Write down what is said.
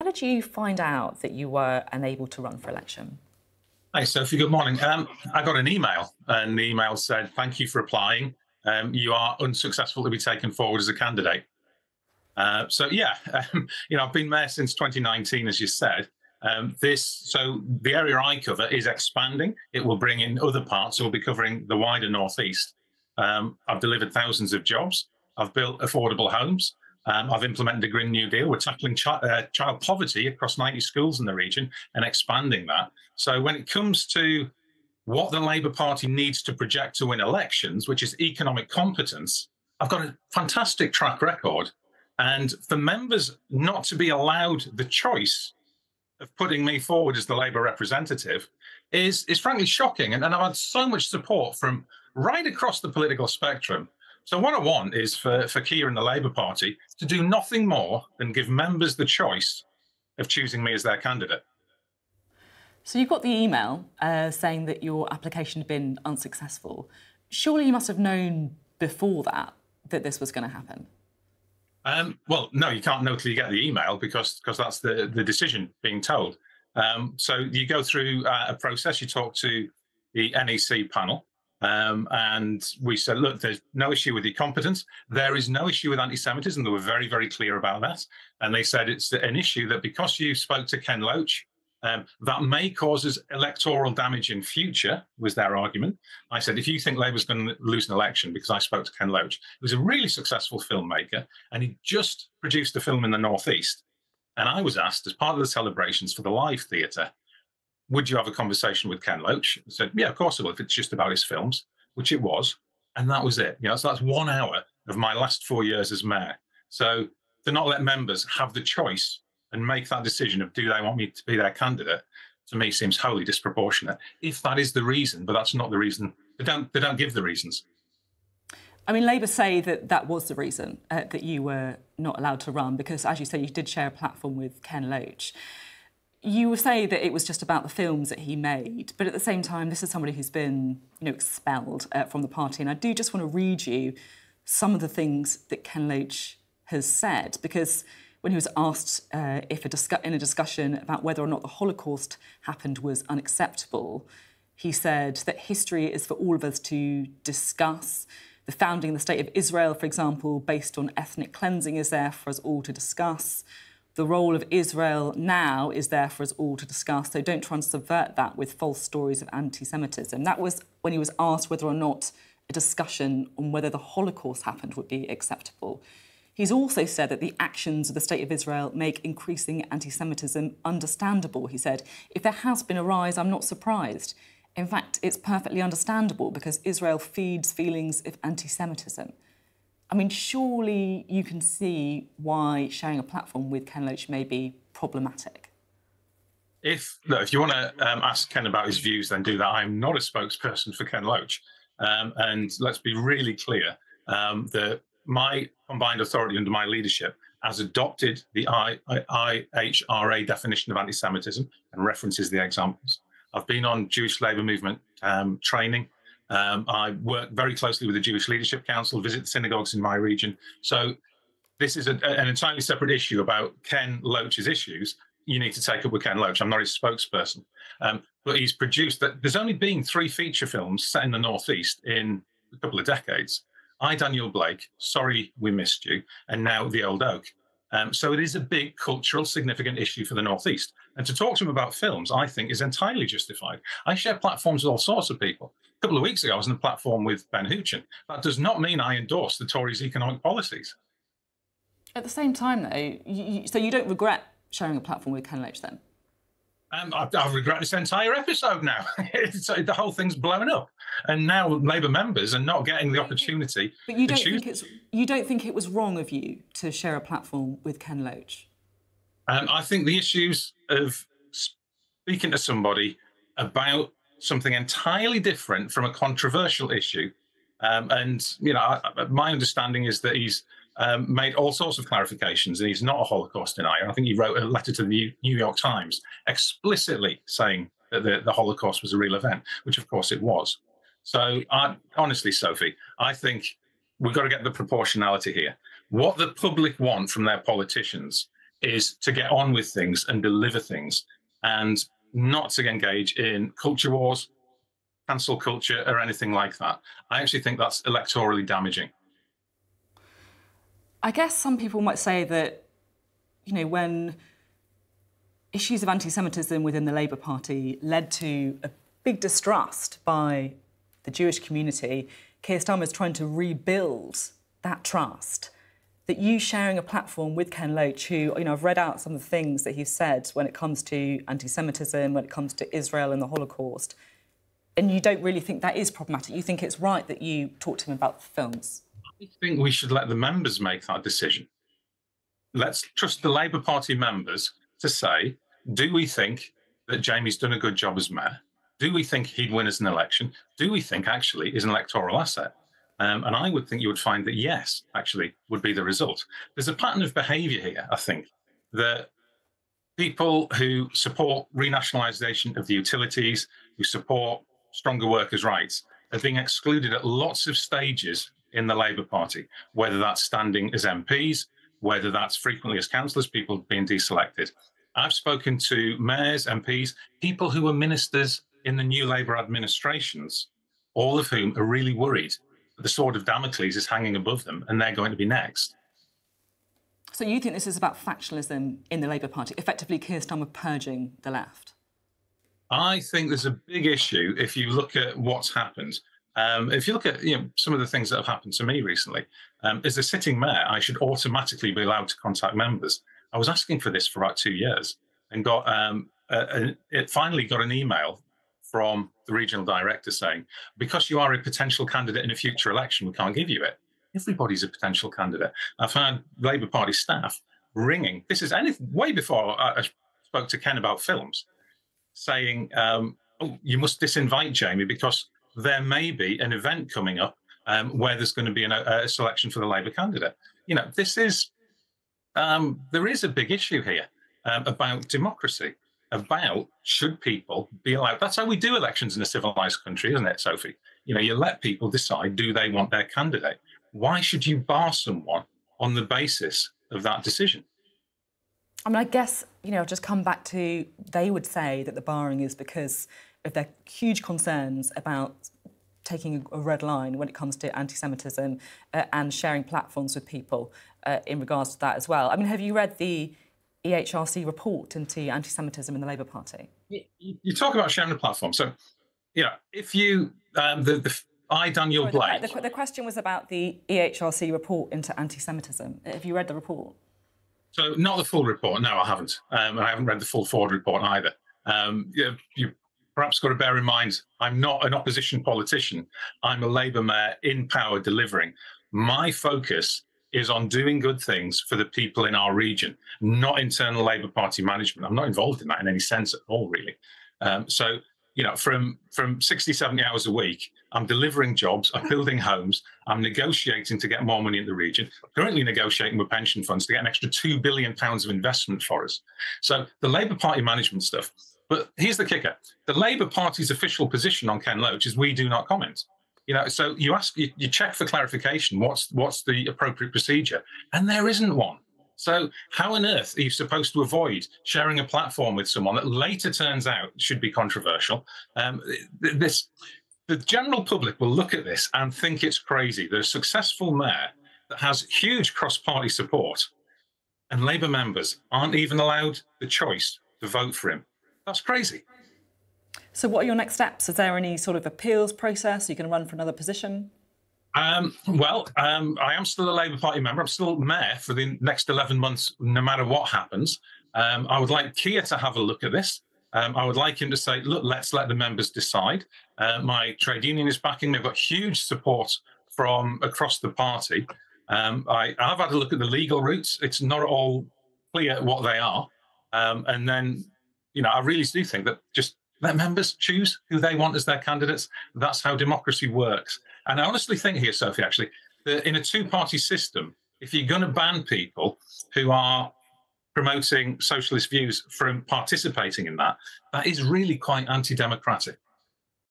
How did you find out that you were unable to run for election? Hi, Sophy. Good morning. Um, I got an email, and the email said, Thank you for applying. Um, you are unsuccessful to be taken forward as a candidate. Uh, so, yeah, um, you know, I've been mayor since 2019, as you said. Um, this so the area I cover is expanding. It will bring in other parts. So we'll be covering the wider northeast. Um, I've delivered thousands of jobs. I've built affordable homes. Um, I've implemented a Green New Deal. We're tackling chi- uh, child poverty across 90 schools in the region and expanding that. So when it comes to what the Labour Party needs to project to win elections, which is economic competence, I've got a fantastic track record. And for members not to be allowed the choice of putting me forward as the Labour representative is, is frankly shocking. And, and I've had so much support from right across the political spectrum. So what I want is for, for Keir and the Labour Party to do nothing more than give members the choice of choosing me as their candidate. So you got the email uh, saying that your application had been unsuccessful. Surely you must have known before that that this was going to happen. Um, well, no, you can't know till you get the email because because that's the the decision being told. Um, so you go through uh, a process. You talk to the NEC panel, um, and we said, look, there's no issue with your competence. There is no issue with anti-Semitism. They were very, very clear about that. And they said it's an issue that because you spoke to Ken Loach, um, that may cause us electoral damage in future, was their argument. I said, if you think Labour's going to lose an election because I spoke to Ken Loach, he was a really successful filmmaker and he just produced a film in the Northeast. And I was asked, as part of the celebrations for the live theatre, would you have a conversation with Ken Loach? I said, yeah, of course I will, if it's just about his films, which it was. And that was it. You know, so that's one hour of my last four years as mayor. So to not let members have the choice and make that decision of do they want me to be their candidate to me seems wholly disproportionate if that is the reason but that's not the reason they don't they don't give the reasons I mean, Labour say that that was the reason uh, that you were not allowed to run because, as you say, you did share a platform with Ken Loach. You say that it was just about the films that he made, but at the same time, this is somebody who's been, you know, expelled uh, from the party. And I do just want to read you some of the things that Ken Loach has said because when he was asked uh, if a in a discussion about whether or not the Holocaust happened was unacceptable, he said that history is for all of us to discuss. The founding of the State of Israel, for example, based on ethnic cleansing, is there for us all to discuss. The role of Israel now is there for us all to discuss. So don't try and subvert that with false stories of anti Semitism. That was when he was asked whether or not a discussion on whether the Holocaust happened would be acceptable. He's also said that the actions of the State of Israel make increasing anti Semitism understandable. He said, If there has been a rise, I'm not surprised. In fact, it's perfectly understandable because Israel feeds feelings of anti Semitism. I mean, surely you can see why sharing a platform with Ken Loach may be problematic. If look, if you want to um, ask Ken about his views, then do that. I'm not a spokesperson for Ken Loach, um, and let's be really clear um, that my combined authority under my leadership has adopted the I, I, IHRA definition of anti Semitism and references the examples. I've been on Jewish labour movement um, training. Um, I work very closely with the Jewish Leadership Council, visit the synagogues in my region. So, this is a, an entirely separate issue about Ken Loach's issues. You need to take up with Ken Loach. I'm not his spokesperson. Um, but he's produced that there's only been three feature films set in the Northeast in a couple of decades. I, Daniel Blake, sorry we missed you, and now the Old Oak. Um, so it is a big cultural significant issue for the Northeast. And to talk to him about films, I think, is entirely justified. I share platforms with all sorts of people. A couple of weeks ago, I was on a platform with Ben Houchen. That does not mean I endorse the Tories' economic policies. At the same time, though, you, so you don't regret sharing a platform with Ken Loach then? Um, I, I regret this entire episode now. the whole thing's blown up, and now Labour members are not getting the opportunity. But you don't think it's you don't think it was wrong of you to share a platform with Ken Loach? Um, I think the issues of speaking to somebody about something entirely different from a controversial issue, um, and you know, I, my understanding is that he's um, made all sorts of clarifications, and he's not a Holocaust denier. I think he wrote a letter to the New York Times explicitly saying that the, the Holocaust was a real event, which of course it was. So, I, honestly, Sophy, I think we've got to get the proportionality here. What the public want from their politicians is to get on with things and deliver things and not to engage in culture wars, cancel culture, or anything like that. I actually think that's electorally damaging. I guess some people might say that, you know, when issues of anti Semitism within the Labour Party led to a big distrust by the Jewish community, Keir Starmer is trying to rebuild that trust. That you sharing a platform with Ken Loach, who, you know, I've read out some of the things that he's said when it comes to anti Semitism, when it comes to Israel and the Holocaust, and you don't really think that is problematic. You think it's right that you talk to him about the films. I think we should let the members make that decision. Let's trust the Labour Party members to say, do we think that Jamie's done a good job as mayor? Do we think he'd win as an election? Do we think actually is an electoral asset? Um, and I would think you would find that yes, actually, would be the result. There's a pattern of behaviour here, I think, that people who support renationalisation of the utilities, who support stronger workers' rights, are being excluded at lots of stages in the Labour Party, whether that's standing as MPs, whether that's frequently as councillors, people being deselected. I've spoken to mayors, MPs, people who were ministers in the new Labour administrations, all of whom are really worried that the sword of Damocles is hanging above them and they're going to be next. So you think this is about factionalism in the Labour Party, effectively Keir Starmer purging the left? I think there's a big issue if you look at what's happened. Um, if you look at you know some of the things that have happened to me recently, um, as a sitting mayor, I should automatically be allowed to contact members. I was asking for this for about two years and got um, a, a, it finally got an email from the regional director saying, because you are a potential candidate in a future election, we can't give you it. Everybody's a potential candidate. I've had Labour Party staff ringing. This is anything way before I, I spoke to Ken about films, saying, um, oh, you must disinvite Jamie because there may be an event coming up um, where there's going to be an, a selection for the Labour candidate. You know, this is, um, there is a big issue here um, about democracy about should people be allowed. That's how we do elections in a civilized country, isn't it, Sophy? You know, you let people decide do they want their candidate. Why should you bar someone on the basis of that decision? I mean, I guess, you know, just come back to they would say that the barring is because of their huge concerns about taking a red line when it comes to anti-Semitism uh, and sharing platforms with people uh, in regards to that as well. I mean, have you read the EHRC report into anti Semitism in the Labour Party? You talk about sharing a platform. So, you know, if you, um, the, the I, Daniel Sorry, Blake. The, the, the, question was about the EHRC report into anti Semitism. Have you read the report? So, not the full report. No, I haven't. Um, I haven't read the full Forde report either. Um, you, you perhaps got to bear in mind I'm not an opposition politician. I'm a Labour mayor in power delivering. My focus is on doing good things for the people in our region, not internal Labour Party management. I'm not involved in that in any sense at all, really. Um, so, you know, from from 60, 70 hours a week, I'm delivering jobs, I'm building homes, I'm negotiating to get more money in the region, currently negotiating with pension funds to get an extra two billion pounds of investment for us. So the Labour Party management stuff. But here's the kicker: the Labour Party's official position on Ken Loach is we do not comment you know so you ask you, you check for clarification what's what's the appropriate procedure? And there isn't one. So how on earth are you supposed to avoid sharing a platform with someone that later turns out should be controversial? Um, this the general public will look at this and think it's crazy a successful mayor that has huge cross-party support and labour members aren't even allowed the choice to vote for him. That's crazy so, what are your next steps? Is there any sort of appeals process? Are you going to run for another position? Um, well, um, I am still a Labour Party member. I'm still mayor for the next 11 months, no matter what happens. Um, I would like Keir to have a look at this. Um, I would like him to say, look, let's let the members decide. Uh, my trade union is backing me. I've got huge support from across the party. Um, I, have had a look at the legal routes. It's not at all clear what they are. Um, and then, you know, I really do think that just let members choose who they want as their candidates. That's how democracy works. And I honestly think here, Sophy, actually, that in a two party system, if you're going to ban people who are promoting socialist views from participating in that, that is really quite anti democratic.